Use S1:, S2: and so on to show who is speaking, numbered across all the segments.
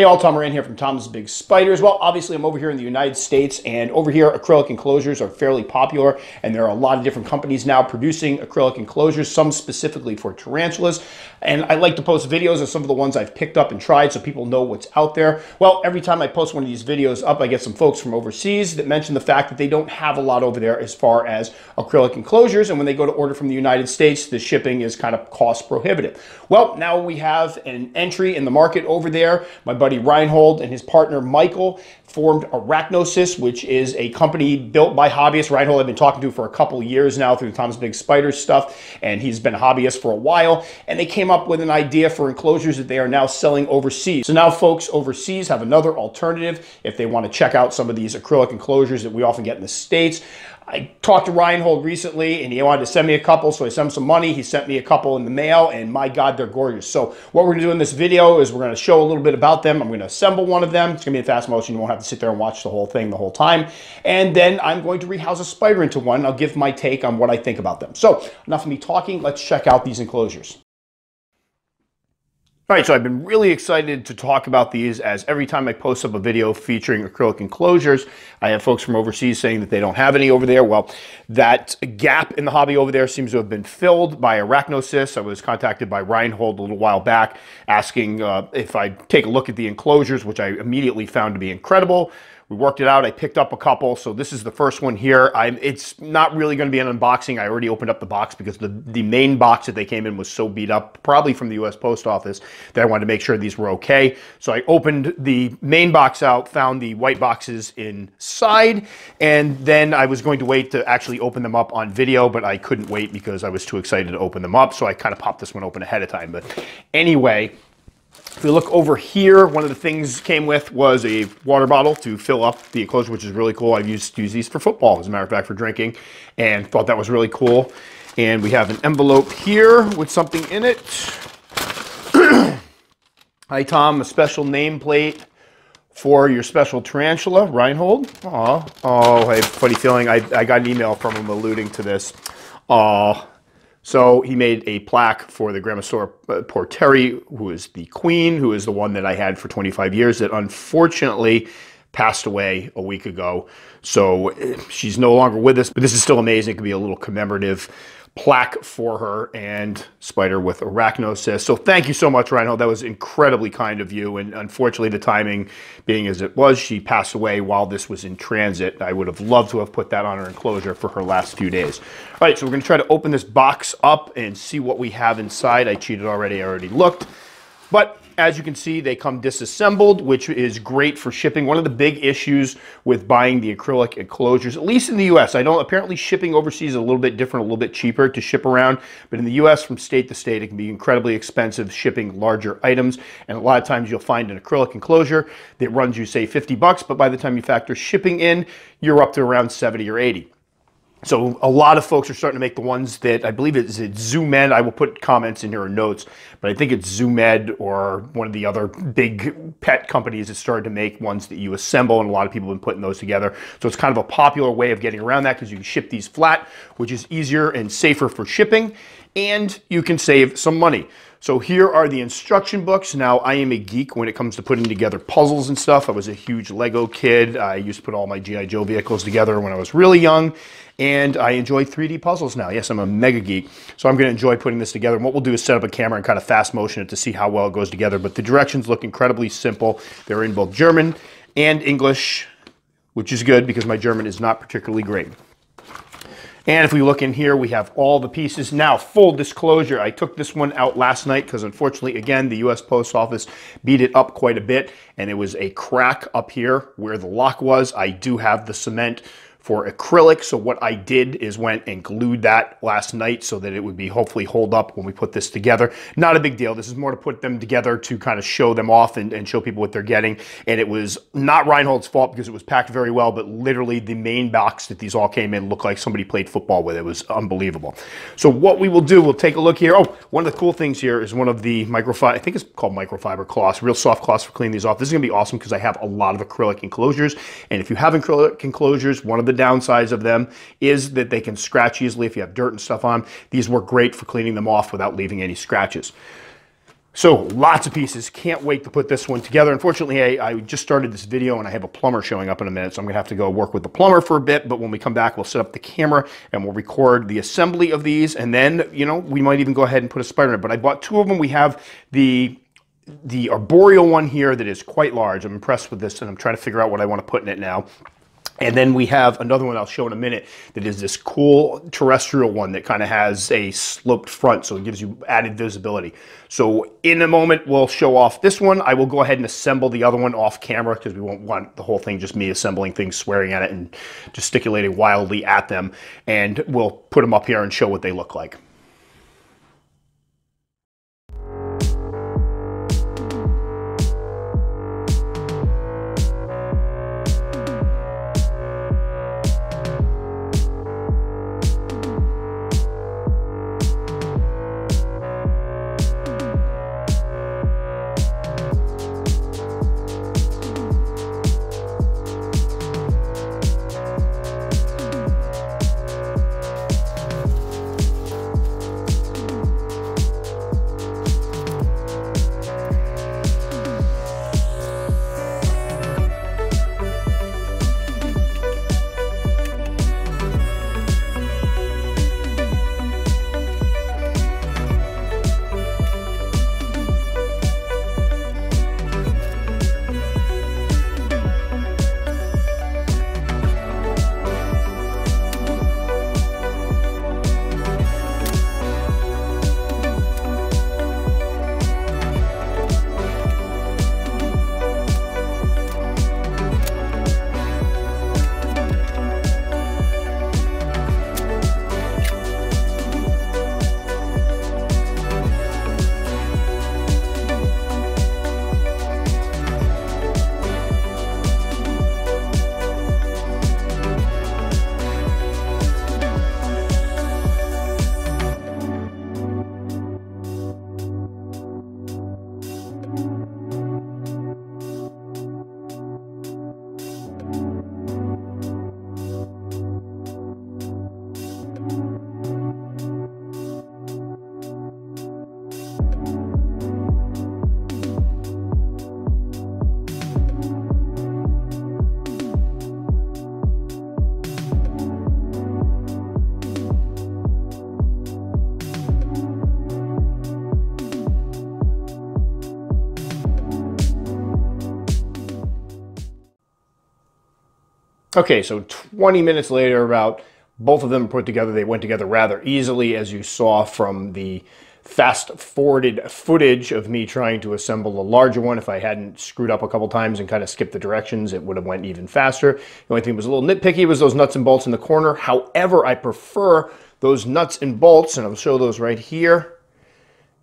S1: Hey all, Tom Moran here from Tom's Big Spiders. Well, obviously I'm over here in the United States and over here acrylic enclosures are fairly popular and there are a lot of different companies now producing acrylic enclosures, some specifically for tarantulas. And I like to post videos of some of the ones I've picked up and tried so people know what's out there. Well, every time I post one of these videos up, I get some folks from overseas that mention the fact that they don't have a lot over there as far as acrylic enclosures. And when they go to order from the United States, the shipping is kind of cost prohibitive. Well, now we have an entry in the market over there. My buddy buddy Reinhold and his partner Michael formed Arachnosys, which is a company built by hobbyists. Reinhold I've been talking to for a couple years now through the Tom's Big Spiders stuff, and he's been a hobbyist for a while. And they came up with an idea for enclosures that they are now selling overseas. So now folks overseas have another alternative if they want to check out some of these acrylic enclosures that we often get in the States. I talked to Reinhold recently and he wanted to send me a couple, so I sent him some money. He sent me a couple in the mail, and my God, they're gorgeous. So what we're gonna do in this video is we're gonna show a little bit about them. I'm gonna assemble one of them. It's gonna be in fast motion. You won't have to sit there and watch the whole thing the whole time. And then I'm going to rehouse a spider into one. I'll give my take on what I think about them. So enough of me talking. Let's check out these enclosures. All right, so I've been really excited to talk about these as every time I post up a video featuring acrylic enclosures, I have folks from overseas saying that they don't have any over there. Well, that gap in the hobby over there seems to have been filled by Arachnosys. I was contacted by Reinhold a little while back asking uh, if I'd take a look at the enclosures, which I immediately found to be incredible. We worked it out. I picked up a couple. So this is the first one here. I'm, it's not really going to be an unboxing. I already opened up the box because the, the main box that they came in was so beat up, probably from the U.S. Post Office, that I wanted to make sure these were okay. So I opened the main box out, found the white boxes inside, and then I was going to wait to actually open them up on video, but I couldn't wait because I was too excited to open them up. So I kind of popped this one open ahead of time. But anyway, if we look over here, one of the things came with was a water bottle to fill up the enclosure, which is really cool. I've used use these for football, as a matter of fact, for drinking, and thought that was really cool. And we have an envelope here with something in it. Hi, Tom, a special nameplate for your special tarantula, Reinhold. Aw, oh, I have a funny feeling. I, I got an email from him alluding to this. Aw, so he made a plaque for the Grammostola uh, porteri, who is the queen, who is the one that I had for 25 years that unfortunately passed away a week ago. So uh, she's no longer with us, but this is still amazing. It could be a little commemorative plaque for her and Spider with Arachnosys. So thank you so much, Reinhold. That was incredibly kind of you. And unfortunately, the timing being as it was, she passed away while this was in transit. I would have loved to have put that on her enclosure for her last few days. All right, so we're going to try to open this box up and see what we have inside. I cheated already. I already looked. But as you can see, they come disassembled, which is great for shipping. One of the big issues with buying the acrylic enclosures, at least in the US, I know apparently shipping overseas is a little bit different, a little bit cheaper to ship around, but in the US from state to state, it can be incredibly expensive shipping larger items. And a lot of times you'll find an acrylic enclosure that runs you say 50 bucks, but by the time you factor shipping in, you're up to around 70 or 80. So a lot of folks are starting to make the ones that I believe it's, it's ZooMed. I will put comments in here or notes, but I think it's ZooMed or one of the other big pet companies that started to make ones that you assemble, and a lot of people have been putting those together. So it's kind of a popular way of getting around that because you can ship these flat, which is easier and safer for shipping, and you can save some money. So here are the instruction books. Now, I am a geek when it comes to putting together puzzles and stuff. I was a huge Lego kid. I used to put all my G.I. Joe vehicles together when I was really young, and I enjoy 3D puzzles now. Yes, I'm a mega geek, so I'm gonna enjoy putting this together. And what we'll do is set up a camera and kind of fast motion it to see how well it goes together. But the directions look incredibly simple. They're in both German and English, which is good because my German is not particularly great. And if we look in here, we have all the pieces. Now, full disclosure, I took this one out last night because unfortunately, again, the US Post Office beat it up quite a bit and it was a crack up here where the lock was. I do have the cement for acrylic. So what I did is went and glued that last night so that it would be hopefully hold up when we put this together. Not a big deal. This is more to put them together to kind of show them off and, and show people what they're getting. And it was not Reinhold's fault because it was packed very well, but literally the main box that these all came in looked like somebody played football with. It was unbelievable. So what we will do, we'll take a look here. Oh, one of the cool things here is one of the microfiber, I think it's called microfiber cloths, real soft cloths for cleaning these off. This is gonna be awesome because I have a lot of acrylic enclosures. And if you have acrylic enclosures, one of the the downsides of them is that they can scratch easily if you have dirt and stuff on. These work great for cleaning them off without leaving any scratches. So lots of pieces. Can't wait to put this one together. Unfortunately, I, I, just started this video and I have a plumber showing up in a minute, so I'm gonna have to go work with the plumber for a bit. But when we come back, we'll set up the camera and we'll record the assembly of these. And then, you know, we might even go ahead and put a spider in it. But I bought two of them. We have the the arboreal one here that is quite large. I'm impressed with this and I'm trying to figure out what I want to put in it now. And then we have another one I'll show in a minute that is this cool terrestrial one that kind of has a sloped front, so it gives you added visibility. So in a moment, we'll show off this one. I will go ahead and assemble the other one off camera because we won't want the whole thing just me assembling things, swearing at it, and gesticulating wildly at them. And we'll put them up here and show what they look like. Okay, so 20 minutes later, about both of them put together, they went together rather easily, as you saw from the fast forwarded footage of me trying to assemble a larger one. If I hadn't screwed up a couple times and kind of skipped the directions, it would have went even faster. The only thing that was a little nitpicky was those nuts and bolts in the corner. However, I prefer those nuts and bolts, and I'll show those right here.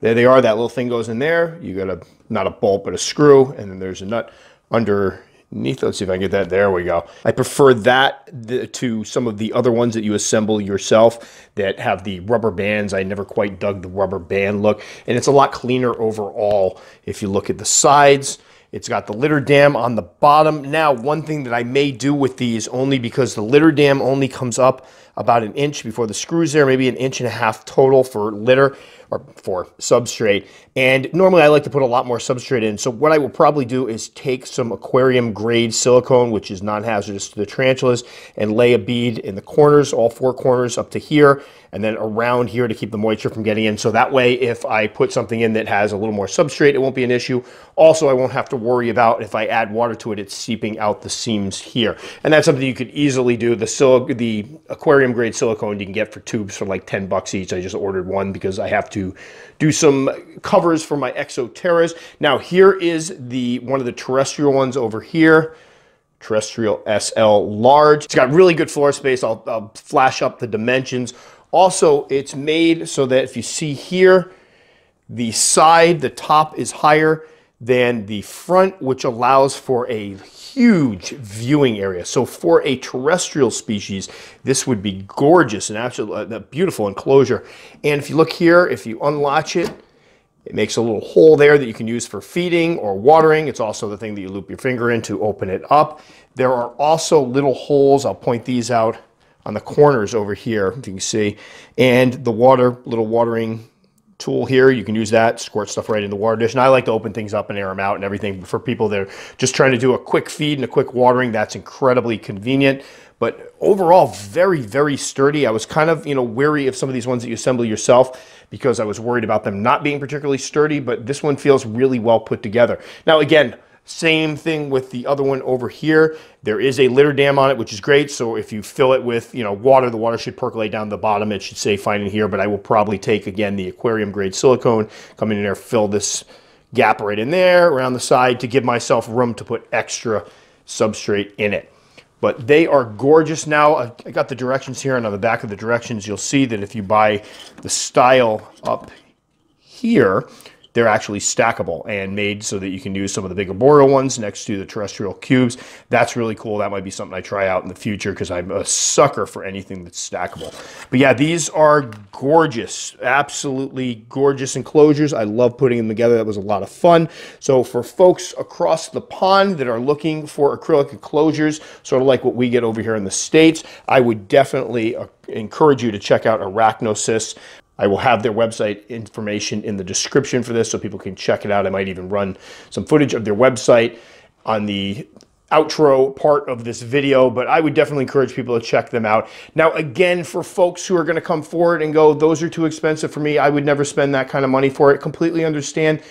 S1: There they are. That little thing goes in there. You got a, not a bolt, but a screw, and then there's a nut under Let's see if I can get that. There we go. I prefer that to some of the other ones that you assemble yourself that have the rubber bands. I never quite dug the rubber band look, and it's a lot cleaner overall. If you look at the sides, it's got the litter dam on the bottom. Now, one thing that I may do with these, only because the litter dam only comes up about an inch before the screws there, maybe an inch and a half total for litter or for substrate. And normally I like to put a lot more substrate in. So what I will probably do is take some aquarium grade silicone, which is non-hazardous to the tarantulas, and lay a bead in the corners, all four corners up to here, and then around here to keep the moisture from getting in. So that way, if I put something in that has a little more substrate, it won't be an issue. Also, I won't have to worry about if I add water to it, it's seeping out the seams here. And that's something you could easily do. The, the aquarium grade silicone you can get for tubes for like 10 bucks each. I just ordered one because I have to do some covers for my Exoterras. Now here is the one of the terrestrial ones over here terrestrial SL large. It's got really good floor space. I'll, I'll, flash up the dimensions. Also, it's made so that if you see here, the side, the top is higher than the front, which allows for a huge viewing area. So for a terrestrial species, this would be gorgeous and absolutely uh, a beautiful enclosure. And if you look here, if you unlatch it, it makes a little hole there that you can use for feeding or watering. It's also the thing that you loop your finger in to open it up. There are also little holes, I'll point these out on the corners over here, if you can see, and the water, little watering tool here. You can use that, squirt stuff right in the water dish. And I like to open things up and air them out and everything. For people that are just trying to do a quick feed and a quick watering, that's incredibly convenient. But overall, very, very sturdy. I was kind of, you know, wary of some of these ones that you assemble yourself because I was worried about them not being particularly sturdy, but this one feels really well put together. Now, again, same thing with the other one over here. There is a litter dam on it, which is great. So if you fill it with, you know, water, the water should percolate down the bottom. It should stay fine in here, but I will probably take, again, the aquarium grade silicone, come in there, fill this gap right in there around the side to give myself room to put extra substrate in it. But they are gorgeous now. I got the directions here, and on the back of the directions, you'll see that if you buy the style up here, they're actually stackable and made so that you can use some of the bigger arboreal ones next to the terrestrial cubes. That's really cool. That might be something I try out in the future because I'm a sucker for anything that's stackable. But yeah, these are gorgeous, absolutely gorgeous enclosures. I love putting them together. That was a lot of fun. So for folks across the pond that are looking for acrylic enclosures, sort of like what we get over here in the States, I would definitely uh, encourage you to check out Arachnosys. I will have their website information in the description for this so people can check it out. I might even run some footage of their website on the outro part of this video, but I would definitely encourage people to check them out. Now, again, for folks who are going to come forward and go, those are too expensive for me, I would never spend that kind of money for it. Completely understand.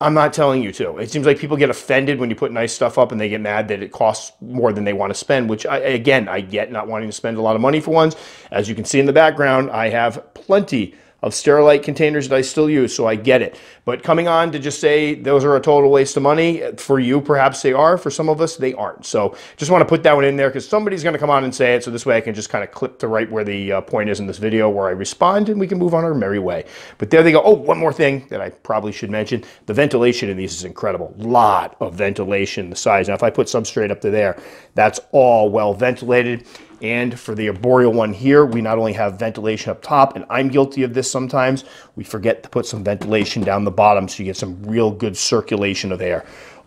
S1: I'm not telling you to. It seems like people get offended when you put nice stuff up and they get mad that it costs more than they want to spend, which I, again, I get not wanting to spend a lot of money for ones. As you can see in the background, I have plenty of Sterilite containers that I still use, so I get it. But coming on to just say those are a total waste of money, for you perhaps they are, for some of us they aren't. So just want to put that one in there because somebody's going to come on and say it, so this way I can just kind of clip to right where the uh, point is in this video where I respond and we can move on our merry way. But there they go. Oh, one more thing that I probably should mention. The ventilation in these is incredible. Lot of ventilation, the size. Now if I put substrate up to there, that's all well ventilated. And for the arboreal one here, we not only have ventilation up top, and I'm guilty of this sometimes, we forget to put some ventilation down the bottom so you get some real good circulation of air.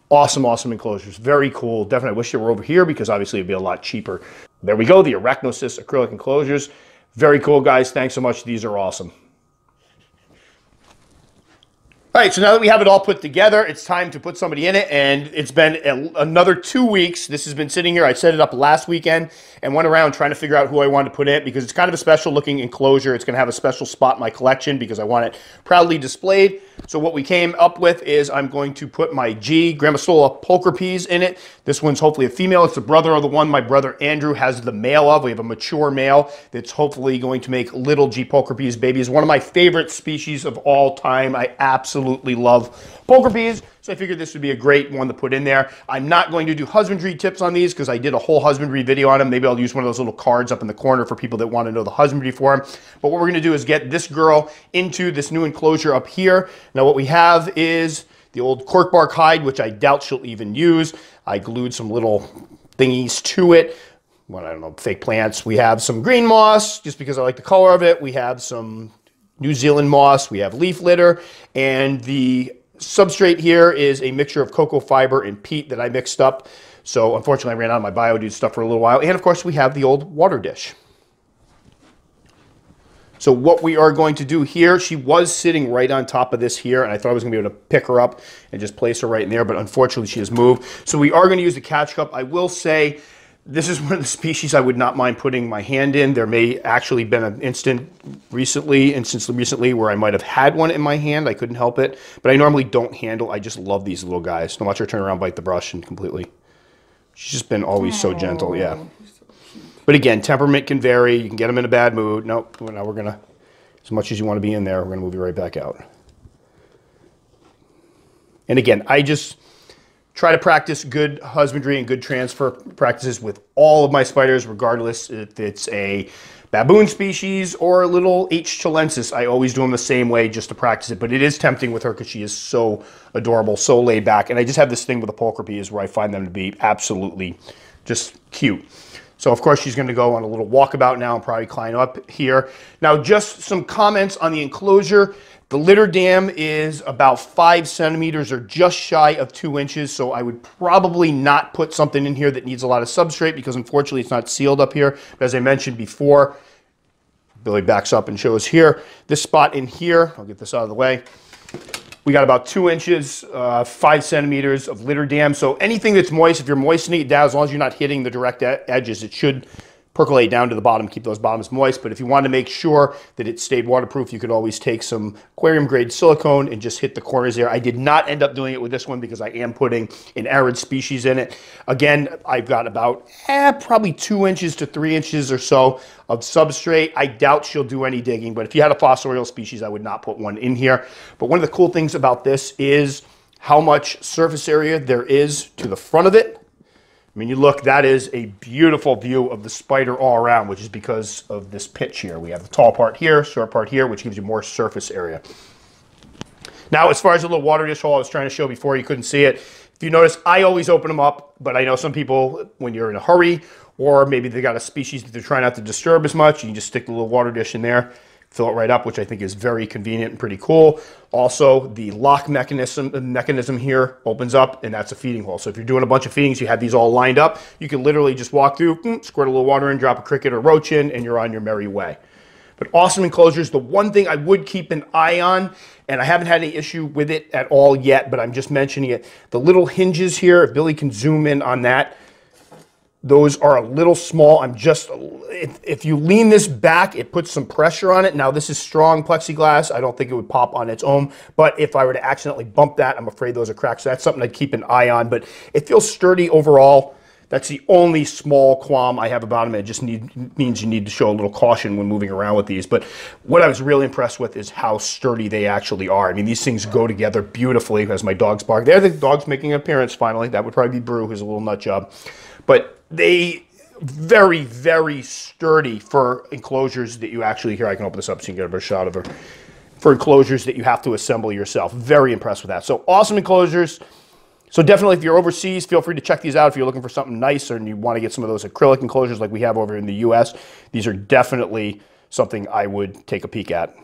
S1: Awesome, awesome enclosures. Very cool. Definitely wish they were over here because obviously it'd be a lot cheaper. There we go, the Arachnosys acrylic enclosures. Very cool, guys. Thanks so much. These are awesome. All right, so now that we have it all put together, it's time to put somebody in it, and it's been a, another two weeks. This has been sitting here. I set it up last weekend and went around trying to figure out who I wanted to put in it because it's kind of a special looking enclosure. It's going to have a special spot in my collection because I want it proudly displayed. So what we came up with is I'm going to put my G Grammostola pulchripes in it. This one's hopefully a female. It's the brother of the one my brother Andrew has the male of. We have a mature male that's hopefully going to make little G pulchripes babies. One of my favorite species of all time. I absolutely love pulchripes. So I figured this would be a great one to put in there. I'm not going to do husbandry tips on these because I did a whole husbandry video on them. Maybe I'll use one of those little cards up in the corner for people that want to know the husbandry for them. But what we're going to do is get this girl into this new enclosure up here. Now what we have is the old cork bark hide, which I doubt she'll even use. I glued some little thingies to it. Well, I don't know, fake plants. We have some green moss, just because I like the color of it. We have some New Zealand moss. We have leaf litter. And the substrate here is a mixture of cocoa fiber and peat that I mixed up. So unfortunately, I ran out of my BioDude stuff for a little while. And of course, we have the old water dish. So what we are going to do here, she was sitting right on top of this here, and I thought I was going to be able to pick her up and just place her right in there, but unfortunately she has moved. So we are going to use the catch cup. I will say this is one of the species I would not mind putting my hand in. There may actually been an instant recently, instance recently where I might have had one in my hand. I couldn't help it, but I normally don't handle. I just love these little guys. Don't watch her turn around, bite the brush, and completely. She's just been always so gentle, yeah. Oh, but again, temperament can vary. You can get them in a bad mood. Nope. Now we're gonna, as much as you want to be in there, we're gonna move you right back out. And again, I just try to practice good husbandry and good transfer practices with all of my spiders, regardless if it's a baboon species or a little H. chilensis. I always do them the same way just to practice it, but it is tempting with her because she is so adorable, so laid back. And I just have this thing with the pulchripes where I find them to be absolutely just cute. So of course she's going to go on a little walkabout now and probably climb up here. Now just some comments on the enclosure. The litter dam is about five centimeters or just shy of two inches. So I would probably not put something in here that needs a lot of substrate because unfortunately it's not sealed up here. But as I mentioned before, Billy backs up and shows here. This spot in here, I'll get this out of the way. We got about two inches, uh, five centimeters of litter dam. So anything that's moist, if you're moistening it down, as long as you're not hitting the direct edges, it should percolate down to the bottom, keep those bottoms moist. But if you want to make sure that it stayed waterproof, you could always take some aquarium grade silicone and just hit the corners there. I did not end up doing it with this one because I am putting an arid species in it. Again, I've got about eh, probably two inches to three inches or so of substrate. I doubt she'll do any digging, but if you had a fossorial species, I would not put one in here. But one of the cool things about this is how much surface area there is to the front of it I mean, you look, that is a beautiful view of the spider all around, which is because of this pitch here. We have the tall part here, short part here, which gives you more surface area. Now, as far as the little water dish hole I was trying to show before, you couldn't see it. If you notice, I always open them up, but I know some people, when you're in a hurry, or maybe they got a species that they're trying not to disturb as much, you can just stick the little water dish in there fill it right up, which I think is very convenient and pretty cool. Also, the lock mechanism mechanism here opens up, and that's a feeding hole. So if you're doing a bunch of feedings, you have these all lined up, you can literally just walk through, mm, squirt a little water in, drop a cricket or roach in, and you're on your merry way. But awesome enclosures. The one thing I would keep an eye on, and I haven't had any issue with it at all yet, but I'm just mentioning it. The little hinges here, if Billy can zoom in on that, those are a little small. I'm just, if, if, you lean this back, it puts some pressure on it. Now this is strong plexiglass. I don't think it would pop on its own, but if I were to accidentally bump that, I'm afraid those are cracks. So that's something I'd keep an eye on, but it feels sturdy overall. That's the only small qualm I have about them. It just need, means you need to show a little caution when moving around with these. But what I was really impressed with is how sturdy they actually are. I mean, these things go together beautifully as my dogs bark. There, the dog's making an appearance finally. That would probably be Brew, who's a little nut job. But they very, very sturdy for enclosures that you actually, here I can open this up so you can get a better shot of her, for enclosures that you have to assemble yourself. Very impressed with that. So awesome enclosures. So definitely if you're overseas, feel free to check these out if you're looking for something nicer and you want to get some of those acrylic enclosures like we have over in the US. These are definitely something I would take a peek at.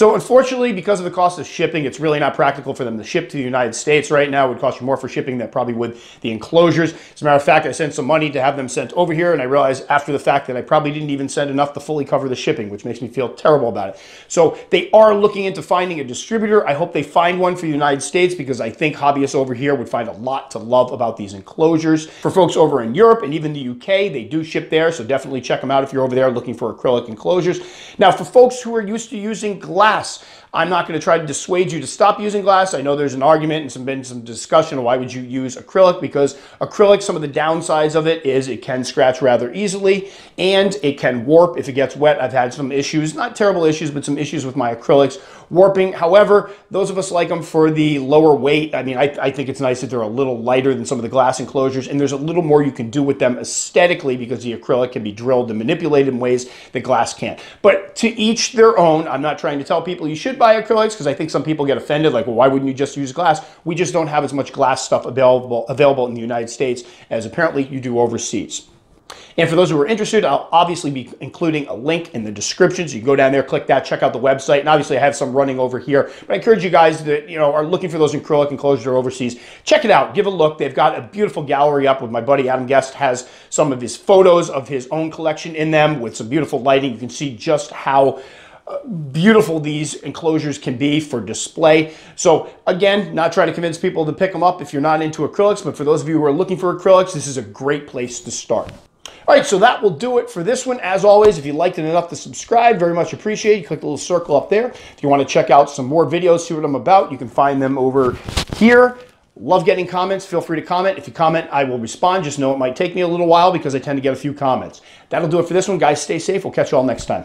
S1: So unfortunately, because of the cost of shipping, it's really not practical for them to ship to the United States right now. It would cost you more for shipping than probably would the enclosures. As a matter of fact, I sent some money to have them sent over here, and I realized after the fact that I probably didn't even send enough to fully cover the shipping, which makes me feel terrible about it. So they are looking into finding a distributor. I hope they find one for the United States because I think hobbyists over here would find a lot to love about these enclosures. For folks over in Europe and even the UK, they do ship there, so definitely check them out if you're over there looking for acrylic enclosures. Now, for folks who are used to using glass, glass. I'm not going to try to dissuade you to stop using glass. I know there's an argument and some been some discussion why would you use acrylic because acrylic, some of the downsides of it is it can scratch rather easily and it can warp if it gets wet. I've had some issues, not terrible issues, but some issues with my acrylics warping. However, those of us like them for the lower weight. I mean, I, I think it's nice that they're a little lighter than some of the glass enclosures, and there's a little more you can do with them aesthetically because the acrylic can be drilled and manipulated in ways that glass can't. But to each their own. I'm not trying to tell people you should buy acrylics because I think some people get offended, like, well, why wouldn't you just use glass? We just don't have as much glass stuff available available in the United States as apparently you do overseas. And for those who are interested, I'll obviously be including a link in the description. So you can go down there, click that, check out the website. And obviously I have some running over here. But I encourage you guys that you know are looking for those acrylic enclosures overseas, check it out. Give a look. They've got a beautiful gallery up with my buddy Adam Guest has some of his photos of his own collection in them with some beautiful lighting. You can see just how beautiful these enclosures can be for display. So again, not trying to convince people to pick them up if you're not into acrylics, but for those of you who are looking for acrylics, this is a great place to start. All right, so that will do it for this one. As always, if you liked it enough to subscribe, very much appreciate. You click the little circle up there. If you want to check out some more videos, see what I'm about, you can find them over here. Love getting comments. Feel free to comment. If you comment, I will respond. Just know it might take me a little while because I tend to get a few comments. That'll do it for this one. Guys, stay safe. We'll catch you all next time.